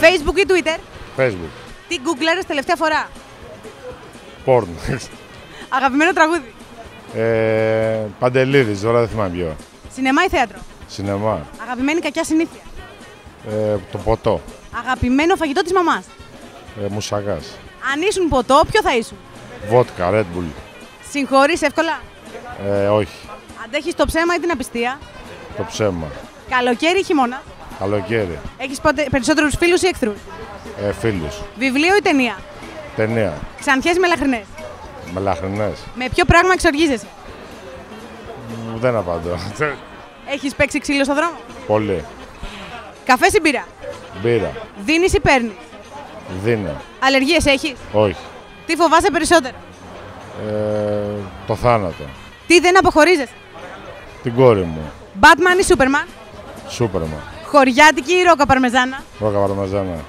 Facebook ή Twitter; Facebook. Τι γκουγκλάρες τελευταία φορά; Porn. Αγαπημένο τραγούδι. ε, Παντελίδης, τώρα δεν θυμάμαι ποιο. Σινεμά ή θέατρο; Σινεμά. Αγαπημένη κακιά συνήθεια. Ε, το ποτό. Αγαπημένο φαγητό της μαμάς. Ε, μουσακάς. Αν ήσουν ποτό, ποιο θα ήσουν; Βότκα, Red Bull. Συγχωρείς εύκολα; Ε, όχι. Αντέχεις το ψέμα ή την απιστία; Το ψέμα. Καλοκαίρι ή χειμώνα; Καλοκαίρι. Έχεις ποτέ περισσότερους φίλους ή εχθρούς; Ε, φίλους. Βιβλίο ή ταινία; Ταινία. Ξανθιές ή μελαχρινές; Μελαχρινές. Με ποιο πράγμα εξοργίζεσαι; Μ, Δεν απαντώ. Έχεις παίξει ξύλο στο δρόμο; Πολύ. Καφέ ή μπύρα; Μπύρα. Δίνεις ή παίρνεις; Δίνω. Αλλεργίες έχεις; Όχι. Τι φοβάσαι περισσότερο; Ε, το θάνατο. Τι δεν αποχωρίζεσαι; Την κόρη μου. Batman ή Superman; Σούπερμαν. Χωριάτικη ή ρόκα παρμεζάνα; Ρόκα παρμεζάνα.